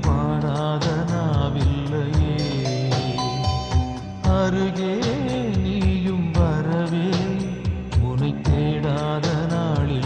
பாடாத நாவில்லையே. அருகே நீயும் வரவே உனை தேடாத நாளில்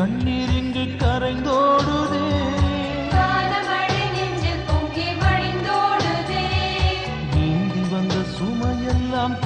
கண்ணீர் இங்கு கரைந்தோடுதே நீந்தி வந்த சுமையெல்லாம்